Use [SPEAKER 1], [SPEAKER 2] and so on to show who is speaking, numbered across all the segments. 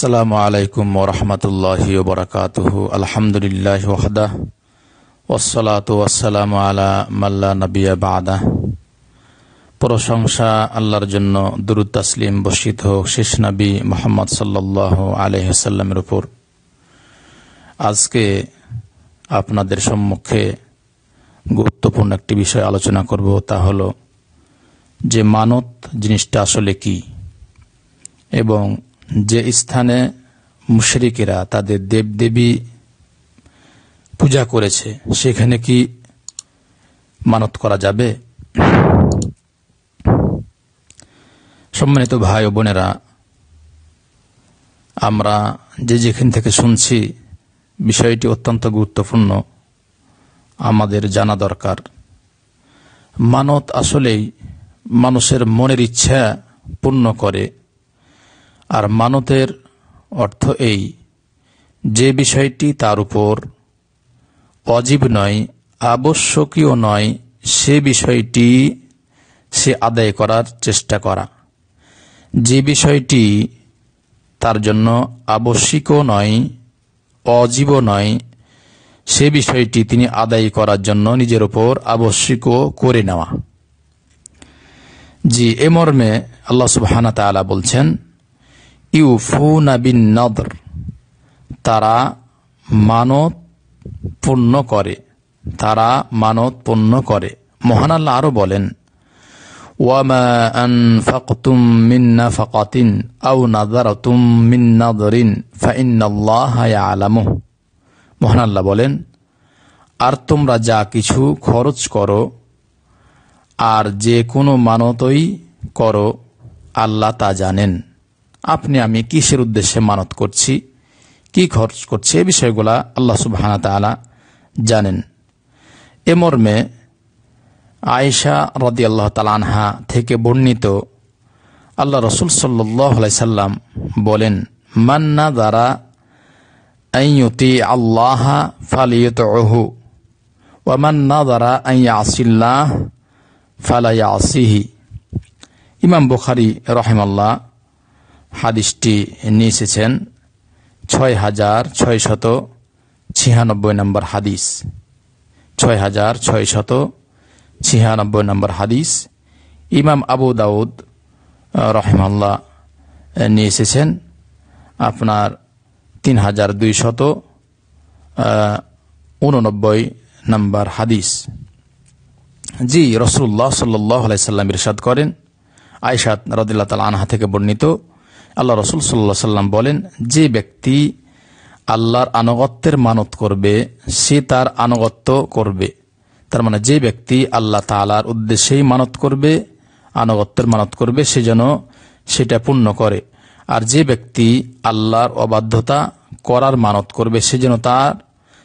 [SPEAKER 1] আসসালামু আলাইকুম ওরহমতুল্লাহ বরকাতুহ। আলহামদুলিল্লাহ ওয়াহদা ওসলাত ওয়াসালাম আলা মাল্লা নবিয়া বাদা। প্রশংসা আল্লাহর জন্য দুরুদ তাসলিম বর্ষিত হোক শেষ নবী মোহাম্মদ সাল্লাহ আলহামের উপর। আজকে আপনাদের সম্মুখে গুরুত্বপূর্ণ একটি বিষয় আলোচনা করব, তা হল যে মানত জিনিসটা আসলে কি? এবং যে স্থানে মুশরিকেরা তাদের দেবদেবী পূজা করেছে, সেখানে কি মানত করা যাবে? সম্মানিত ভাই ও বোনেরা, আমরা যে যেখান থেকে শুনছি, বিষয়টি অত্যন্ত গুরুত্বপূর্ণ। আমাদের জানা দরকার। মানত আসলেই মানুষের মনের ইচ্ছা পূর্ণ করে। আর মানতের অর্থ এই, যে বিষয়টি তার উপর অজীব নয়, আবশ্যকীয় নয়, সে বিষয়টি সে আদায় করার চেষ্টা করা। যে বিষয়টি তার জন্য আবশ্যিকও নয়, অজীব নয়, সে বিষয়টি তিনি আদায় করার জন্য নিজের উপর আবশ্যিকও করে নেওয়া। জি, এ মর্মে আল্লাহ সুবহানা তালা বলছেন ইউফুনা বিন নদর। তারা মানত পূর্ণ করে। তারা মানত পূর্ণ করে। মহান আল্লাহ আরও বলেন, ওয়ামা মিন বলেন, আর তোমরা যা কিছু খরচ করো, আর যে কোনো মানতই করো, আল্লাহ তা জানেন। আপনি, আমি কিসের উদ্দেশ্যে মানত করছি? কি খরচ করছি? এ বিষয়গুলা আল্লাহ সুবাহানা তালা জানেন। এ মর্মে আয়েশা রদি আল্লাহ তালানহা থেকে বর্ণিত আল্লাহ রসুল সাল্লাম বলেন মান্না দ্বারা আইয়তি আল্লাহ ফালিয়ত ওহু ওয়ামান্না দ্বারা আইয়া আসিল্লাহ ফালাইয়া আসিহি ইমাম বুখারি রহেমাল্লাহ হাদিসটি নিয়ে এসেছেন ছয় হাজার ছয় শত ছিয়ানব্বই নম্বর হাদিস। ছয় হাজার ছয় শত ছিয়ানব্বই নম্বর হাদিস। ইমাম আবু দাউদ রহমাল্লাহ নিয়ে এসেছেন। আপনার তিন হাজার দুই শত উননব্বই নম্বর হাদিস। জি, রসুল্লাহ সাল্লাহ আলাইসাল্লাম ইরশাদ করেন। আয়সাদ রদুল্লাহ তাল আনহা থেকে বর্ণিত আল্লাহ রসুল সাল্লাহ সাল্লাম বলেন, যে ব্যক্তি আল্লাহর আনুগত্যের মানত করবে, সে তার আনুগত্য করবে। তার মানে যে ব্যক্তি আল্লাহ তালার উদ্দেশ্যেই মানত করবে, আনুগত্যের মানত করবে, সে যেন সেটা পূর্ণ করে। আর যে ব্যক্তি আল্লাহর অবাধ্যতা করার মানত করবে, সে যেন তার,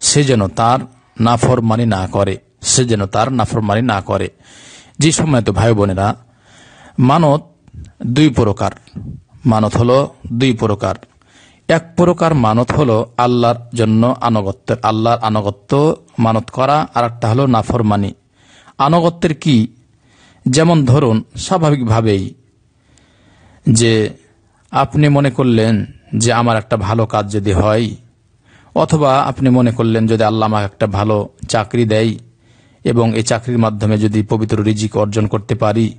[SPEAKER 1] সে যেন তার নাফরমানি না করে। সে যেন তার নাফরমানি না করে। যে সময় তো ভাই বোনেরা মানত দুই প্রকার। মানত হলো দুই প্রকার। এক প্রকার মানত হলো আল্লাহর জন্য আনুগত্য, আল্লাহর আনুগত্য মানত করা আর একটা হলো নাফরমানি। আনুগত্যের কি? যেমন ধরুন, স্বাভাবিকভাবেই যে আপনি মনে করলেন যে আমার একটা ভালো কাজ যদি হয়, অথবা আপনি মনে করলেন যদি আল্লাহ আমাকে একটা ভালো চাকরি দেয় এবং এই চাকরির মাধ্যমে যদি পবিত্র রিজিক অর্জন করতে পারি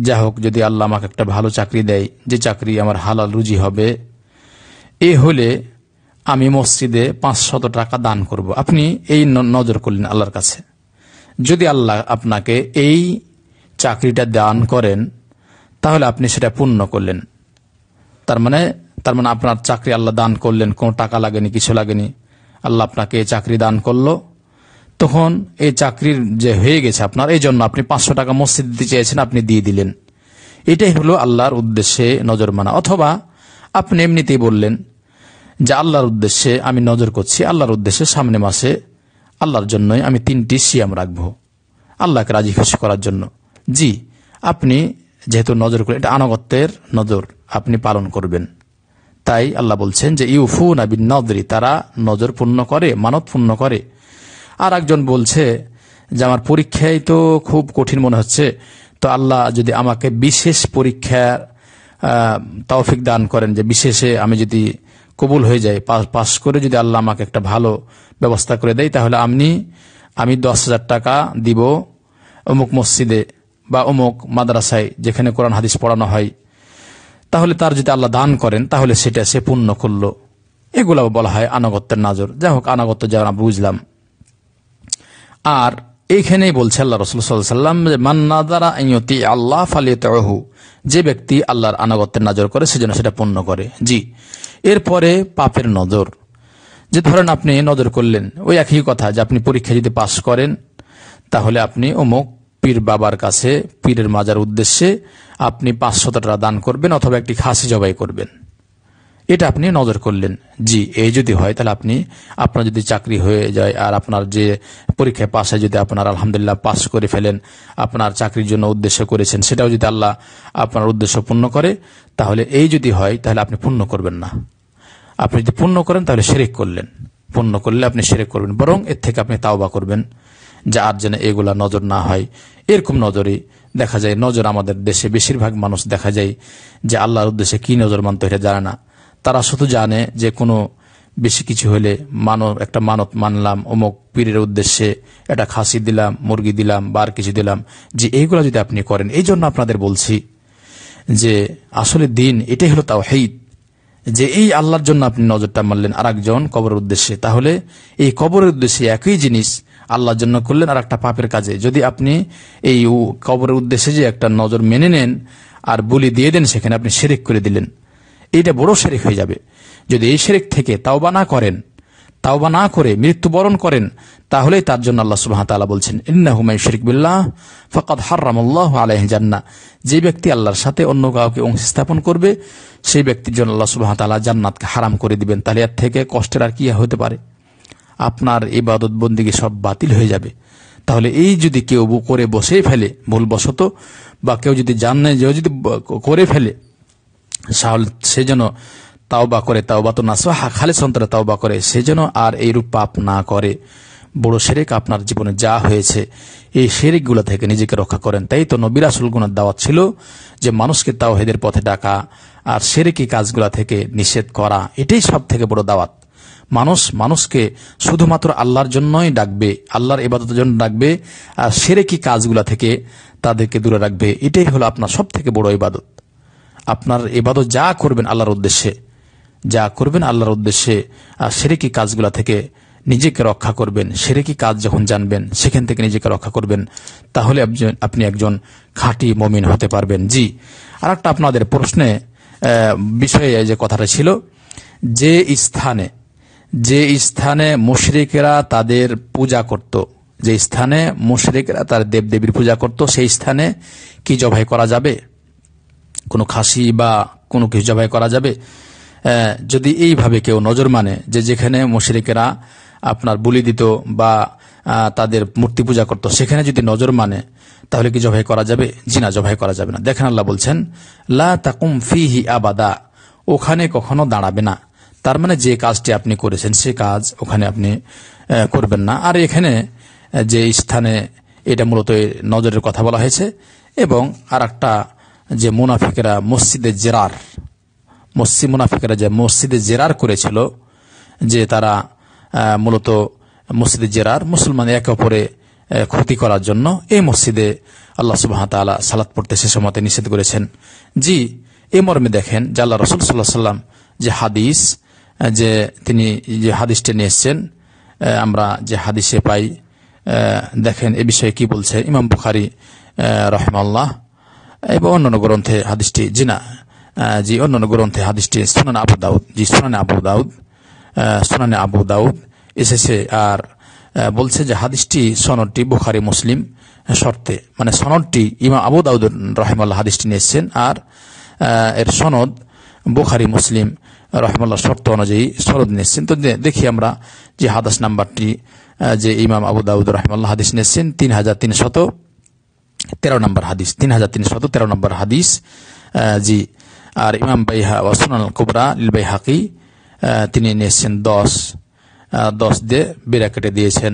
[SPEAKER 1] যা হোক, যদি আল্লাহ আমাকে একটা ভালো চাকরি দেয়, যে চাকরি আমার হালাল রুজি হবে, এ হলে আমি মসজিদে পাঁচশত টাকা দান করব। আপনি এই নজর করলেন আল্লাহর কাছে। যদি আল্লাহ আপনাকে এই চাকরিটা দান করেন, তাহলে আপনি সেটা পূর্ণ করলেন। তার মানে তার মানে আপনার চাকরি আল্লাহ দান করলেন, কোনো টাকা লাগেনি, কিছু লাগেনি। আল্লাহ আপনাকে চাকরি দান করল। তখন এই চাকরির যে হয়ে গেছে আপনার, এই জন্য আপনি পাঁচশো টাকা মসজিদ দিতে চেয়েছেন, আপনি দিয়ে দিলেন। এটাই হলো আল্লাহর উদ্দেশ্যে নজর মানা। অথবা আপনি এমনিতেই বললেন যে আল্লাহর উদ্দেশ্যে আমি নজর করছি, আল্লাহর উদ্দেশ্যে সামনে মাসে আল্লাহর জন্যই আমি তিনটি সিয়াম রাখব। আল্লাহকে রাজি খুশি করার জন্য। জি, আপনি যেহেতু নজর করেন, এটা আনগত্যের নজর আপনি পালন করবেন। তাই আল্লাহ বলছেন যে ইউফু নাবিন নদরি, তারা নজর পূর্ণ করে, মানত পূর্ণ করে। আর একজন বলছে যে, আমার পরীক্ষায় তো খুব কঠিন মনে হচ্ছে। তো আল্লাহ যদি আমাকে বিশেষ পরীক্ষা তৌফিক দান করেন যে, বিশেষে আমি যদি কবুল হয়ে যাই পাস করে যদি আল্লাহ আমাকে একটা ভালো ব্যবস্থা করে দেয়, তাহলে আপনি আমি দশ হাজার টাকা দিব অমুক মসজিদে বা অমুক মাদ্রাসায় যেখানে কোরআন হাদিস পড়ানো হয়। তাহলে তার যদি আল্লাহ দান করেন, তাহলে সেটা সে পূর্ণ করল। এগুলো বলা হয় আনাগত্যের নাজর। যাই হোক, আনাগত্য যেমন বুঝলাম। আর এইখানেই বলছে আল্লাহ রসুল সাল্লাম যে মান্নাদারা আল্লাহ ফালিয়াহু যে ব্যক্তি আল্লাহর আনাগত্যের নজর করে, সেজন্য সেটা পূর্ণ করে। জি। এরপরে পাপের নজর। যে ধরেন আপনি নজর করলেন, ওই একই কথা যে আপনি পরীক্ষা যদি পাশ করেন, তাহলে আপনি অমুক পীর বাবার কাছে, পীরের মাজার উদ্দেশ্যে আপনি পাঁচশত টাকা দান করবেন অথবা একটি খাসি জবাই করবেন। এটা আপনি নজর করলেন। জি, এই যদি হয়, তাহলে আপনি, আপনার যদি চাকরি হয়ে যায় আর আপনার যে পরীক্ষায় পাশে যদি আপনার আলহামদুলিল্লাহ পাস করে ফেলেন, আপনার চাকরির জন্য উদ্দেশ্য করেছেন, সেটাও যদি আল্লাহ আপনার উদ্দেশ্য পূর্ণ করে, তাহলে এই যদি হয়, তাহলে আপনি পূর্ণ করবেন না। আপনি যদি পূর্ণ করেন, তাহলে সেরেক করলেন। পূর্ণ করলে আপনি সেরেক করবেন। বরং এর থেকে আপনি তাওবা করবেন যে আর যেন এগুলা নজর না হয়। এরকম নজরে দেখা যায়, নজর আমাদের দেশে বেশিরভাগ মানুষ দেখা যায় যে আল্লাহর উদ্দেশ্যে কি নজর মানতে এটা জানে না। তারা শুধু জানে যে কোনো বেশি কিছু হলে মানব, একটা মানত মানলাম, অমুক পীরের উদ্দেশ্যে এটা খাসি দিলাম, মুরগি দিলাম বার কিছু দিলাম। যে এইগুলো যদি আপনি করেন, এই জন্য আপনাদের বলছি যে আসলে দিন এটাই হলো তাও হেইত যে এই আল্লাহর জন্য আপনি নজরটা মারলেন আর একজন কবরের উদ্দেশ্যে, তাহলে এই কবরের উদ্দেশ্যে একই জিনিস আল্লাহর জন্য করলেন আর একটা পাপের কাজে। যদি আপনি এই কবরের উদ্দেশ্যে যে একটা নজর মেনে নেন আর বলি দিয়ে দেন, সেখানে আপনি শেরেক করে দিলেন। এইটা বড় শেরেক হয়ে যাবে। যদি এই শেরেক থেকে তাওবা না করেন, তাওবা না করে মৃত্যুবরণ করেন, তাহলে তার জন্য আল্লাহ সুবাহ তালা বলছেন ইন্নাহুমাই শরিক বিল্লাহ ফকাত হার্রামুল্লাহ আলহ জান্না যে ব্যক্তি আল্লাহর সাথে অন্য কাউকে অংশ স্থাপন করবে, সেই ব্যক্তির জন্য আল্লাহ সুবাহ তালা জান্নাতকে হারাম করে দিবেন। তাহলে এর থেকে কষ্টের আর কি হতে পারে? আপনার ইবাদত বন্দিকে সব বাতিল হয়ে যাবে। তাহলে এই যদি কেউ করে বসেই ফেলে ভুলবশত, বা কেউ যদি জানে যে যদি করে ফেলে সে যেন তাওবা করে তাওবা তো না খালি সন্তরে তাওবা করে সে যেন আর এই রূপ পাপ না করে। বড় শেরেক আপনার জীবনে যা হয়েছে, এই শেরেকগুলো থেকে নিজেকে রক্ষা করেন। তাই তো নবির গুণের দাওয়াত ছিল যে মানুষকে তাও হেদের পথে ডাকা আর সেরেকি কাজগুলো থেকে নিষেধ করা। এটাই সব থেকে বড় দাওয়াত। মানুষ মানুষকে শুধুমাত্র আল্লাহর জন্যই ডাকবে, আল্লাহর এবাদতের জন্য ডাকবে আর সেরেকি কাজগুলো থেকে তাদেরকে দূরে রাখবে। এটাই হলো আপনার সব থেকে বড় ইবাদত। আপনার এবাদত যা করবেন আল্লাহর উদ্দেশ্যে, যা করবেন আল্লাহর উদ্দেশ্যে, আর সেরেকি কাজগুলা থেকে নিজেকে রক্ষা করবেন সেরে সেরেকি কাজ যখন জানবেন, সেখান থেকে নিজেকে রক্ষা করবেন, তাহলে আপনি একজন খাঁটি মমিন হতে পারবেন। জি আর একটা আপনাদের প্রশ্নে বিষয়ে যে কথাটা ছিল, যে স্থানে যে স্থানে মুশরিকেরা তাদের পূজা করত, যে স্থানে মুশরিকেরা তার দেবদেবীর পূজা করত, সেই স্থানে কি জবাই করা যাবে? কোনো খাসি বা কোনো কিছু জবাই করা যাবে? যদি এইভাবে কেউ নজর মানে যে যেখানে মুশরিকেরা আপনার বলি দিত বা তাদের মূর্তি পূজা করত, সেখানে যদি নজর মানে তাহলে কি জবাই করা যাবে? জিনা জবাই করা যাবে না। দেখেন আল্লাহ বলছেন, লা তাকুম ফিহি আবাদা ওখানে কখনো দাঁড়াবে না। তার মানে যে কাজটি আপনি করেছেন, সে কাজ ওখানে আপনি করবেন না। আর এখানে যে স্থানে এটা মূলত নজরের কথা বলা হয়েছে, এবং আর একটা যে মুনাফিকেরা মসজিদে জেরার, মসজিদ মুনাফিকেরা যে মসজিদে জেরার করেছিল, যে তারা মূলত মসজিদে জেরার মুসলমান একে অপরে ক্ষতি করার জন্য এই মসজিদে আল্লাহ সুবাহ তালা সালাত পড়তে সে সময় নিষেধ করেছেন। জি, এ মর্মে দেখেন, যে আল্লাহ রসুল সাল্লাহ সাল্লাম যে হাদিস যে তিনি যে হাদিসটা নিয়ে এসছেন আমরা যে হাদিসে পাই দেখেন এ বিষয়ে কি বলছে। ইমাম বুখারি রহমাল্লাহ এবং অন্যান্য গ্রন্থে হাদিসটি জিনা। জি, অন্যান্য গ্রন্থে হাদিসটি সোনান আবু দাউদ। জি, সোনানে আবু দাউদ। সোনানে আবু দাউদ এসেছে আর বলছে যে হাদিসটি সনদটি বুখারি, মুসলিম শর্তে। মানে সনদটি ইমা আবু দাউদ রহমাল্লাহ হাদিসটি নিয়ে এসছেন আর এর সনদ বুখারি, মুসলিম রহমাল্লাহ শর্ত অনুযায়ী সনদ নিয়েছেন তো দেখি আমরা যে হাদাস নাম্বারটি যে ইমাম আবু দাউদ রহমাল্লাহ হাদিস নিয়েছেন তিন হাজার তিনশত তেরো নম্বর হাদিস তিন হাজার তিনশত তেরো নম্বর হাদিস জি আর ইমাম বাইহা ওয়াসুনাল কুবরা লিল হাকি তিনি নিয়েছেন দশ দশ দিয়ে বিরাকেটে দিয়েছেন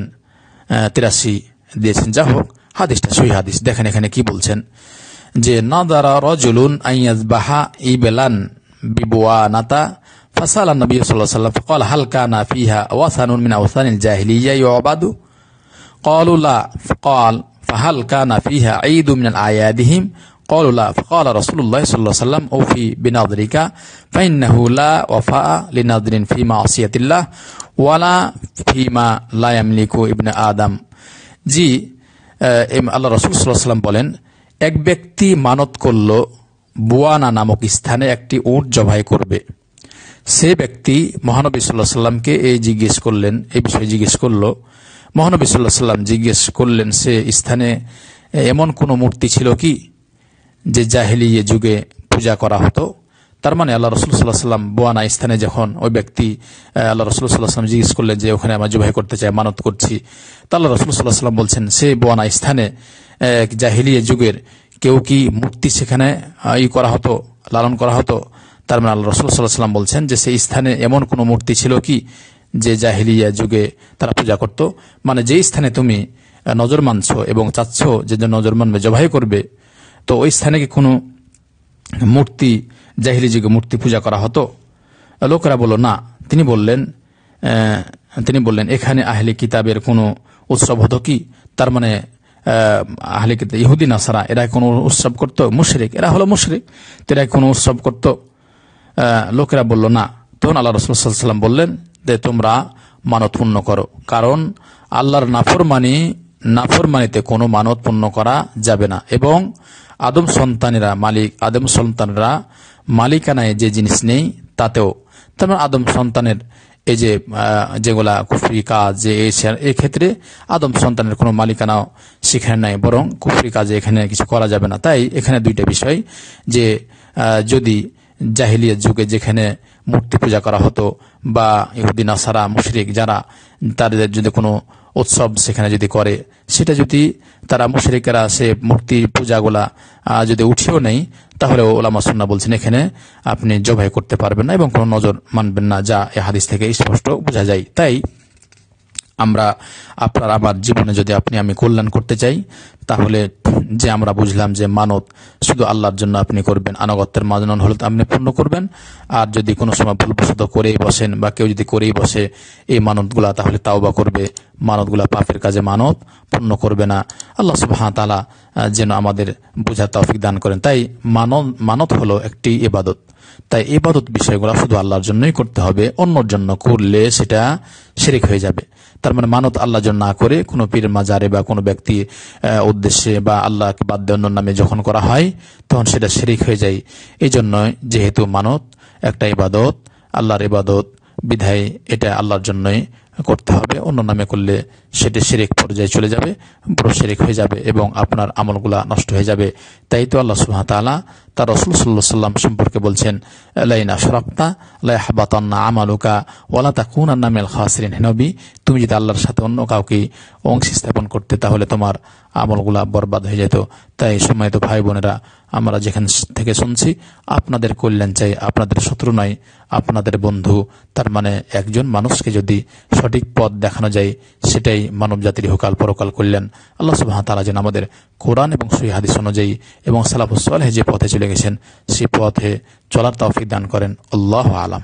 [SPEAKER 1] তিরাশি দিয়েছেন যা হোক হাদিসটা সহি হাদিস দেখেন এখানে কি বলছেন যে নাদারা রজুলুন আইয়াজ বাহা ইবেলান বিবুয়ানাতা فسأل النبي صلى الله عليه وسلم فقال هل كان فيها وثن من أوثان الجاهلية يعبد قالوا لا فقال فهل كان فيها عيد من أعيادهم قالوا لا فقال رسول الله صلى الله عليه وسلم أوفي بنظرك فإنه لا وفاء لنظر في معصية الله ولا فيما لا يملك ابن آدم জি আল্লাহ রসুল সাল্লাহ সাল্লাম বলেন এক ব্যক্তি মানত করল বুয়ানা নামক স্থানে একটি উট জবাই করবে সে ব্যক্তি মহানবী সাল্লাহ সাল্লামকে এই জিজ্ঞেস করলেন এই বিষয়ে জিজ্ঞেস করল মহানবী সাল্লাহ সাল্লাম জিজ্ঞেস করলেন, সে স্থানে এমন কোন মূর্তি ছিল কি যে জাহেলিয়ে যুগে পূজা করা হতো? তার মানে আল্লাহ রসুল সাল্লাহ সাল্লাম বোয়ানা স্থানে যখন ওই ব্যক্তি আল্লাহ রসুল সাল্লাহ সাল্লাম জিজ্ঞেস করলেন যে ওখানে আমার জবাই করতে চাই মানত করছি। তা আল্লাহ রসুল সাল্লাহ সাল্লাম বলছেন, সে বোয়ানা স্থানে জাহিলিয়া যুগের কেউ কি মূর্তি সেখানে ই করা হতো, লালন করা হতো? তার মানে আল্লাহ রসুল সাল্লাহ সাল্লাম বলছেন যে সেই স্থানে এমন কোন মূর্তি ছিল কি যে জাহিলিয়া যুগে তারা পূজা করত। মানে যেই স্থানে তুমি নজর মানছ এবং চাচ্ছ যে নজর মানবে, জবাই করবে, তো ওই স্থানে কি কোনো মূর্তি, জাহিলি যুগে মূর্তি পূজা করা হতো? লোকেরা বলল, না। তিনি বললেন তিনি বললেন, এখানে আহলে কিতাবের কোনো উৎসব হতো কি? তার মানে আহলে কিতাব, ইহুদি, নাসারা, এরা কোনো উৎসব করতো? মুশরিক, এরা হলো মুশরিক, তো এরা কোনো উৎসব করত? লোকেরা বলল, না। তখন আল্লাহ রসুলাম বললেন যে তোমরা মানত পূর্ণ করো। কারণ আল্লাহর নাফরমানি, নাফরমানিতে কোনো মানত পূর্ণ করা যাবে না। এবং আদম সন্তানেরা, মালিক, আদম সন্তানরা মালিকানায় যে জিনিস নেই, তাতেও। তেমন আদম সন্তানের এই যে যেগুলা কুফরি কাজ, যে এই ক্ষেত্রে আদম সন্তানের কোনো মালিকানাও সেখানে নাই, বরং কুফরি কাজে এখানে কিছু করা যাবে না। তাই এখানে দুইটা বিষয় যে যদি জাহিলিয়া যুগে যেখানে মূর্তি পূজা করা হতো বা ইহুদিন আসারা মুশরিক যারা, তাদের যদি কোনো উৎসব সেখানে যদি করে, সেটা যদি তারা মুশরিকেরা সে মূর্তি পূজাগুলা যদি উঠিও নেই তাহলে ওলামা সন্না বলছেন, এখানে আপনি জবাই করতে পারবেন না এবং কোনো নজর মানবেন না যা এ হাদিস থেকে স্পষ্ট বোঝা যায়। তাই আমরা আপনার, আমার জীবনে যদি আপনি, আমি কল্যাণ করতে চাই, তাহলে যে আমরা বুঝলাম যে মানত শুধু আল্লাহর জন্য আপনি করবেন, আনগত্যের মানন হলে আপনি পূর্ণ করবেন। আর যদি কোনো সময় ভুলবশত করেই বসেন বা কেউ যদি করেই বসে এই মানতগুলা, তাহলে তাও বা করবে। মানতগুলা পাপের কাজে মানত পূর্ণ করবে না। আল্লাহ সুবাহ তালা যেন আমাদের বোঝা তৌফিক দান করেন। তাই মানত মানত হলো একটি ইবাদত। তাই এবাদত বিষয়গুলো শুধু আল্লাহর জন্যই করতে হবে, অন্যর জন্য করলে সেটা শেরিক হয়ে যাবে। তার মানে মানত আল্লাহ জন্য না করে, কোনো পীর মাজারে বা কোনো ব্যক্তি উদ্দেশ্যে বা আল্লাহকে বাদ দিয়ে অন্য নামে যখন করা হয়, তখন সেটা শেরিক হয়ে যায়। এই জন্য যেহেতু মানত, একটা ইবাদত, আল্লাহর ইবাদত বিধায় এটা আল্লাহর জন্যই করতে হবে। অন্য নামে করলে সেটি শেরেক পর্যায়ে চলে যাবে, বড় শেরেক হয়ে যাবে এবং আপনার আমলগুলা নষ্ট হয়ে যাবে। তাই তো আল্লাহ সুহাম তালা তার রসুল সাল্লাহ সাল্লাম সম্পর্কে বলছেন, লাইনা সরাক্তা লাই হাবাতান্না আমালুকা ওয়ালা তা কুন নামেল খাসরিন হেনবি তুমি যদি আল্লাহর সাথে অন্য কাউকে অংশ স্থাপন করতে, তাহলে তোমার আমলগুলা বরবাদ হয়ে যেত। তাই সময় তো ভাই বোনেরা আমরা যেখান থেকে শুনছি, আপনাদের কল্যাণ চাই, আপনাদের শত্রু নয়, আপনাদের বন্ধু। তার মানে একজন মানুষকে যদি সঠিক পথ দেখানো যায়, সেটাই মানব জাতির হোকাল পরকাল কল্যাণ। আল্লাহ সুবাহ তালা যেন আমাদের কোরআন এবং সুই হাদিস অনুযায়ী এবং সালাফুসাল যে পথে চলে গেছেন সেই পথে চলার তৌফিক দান করেন। আল্লাহ আলাম।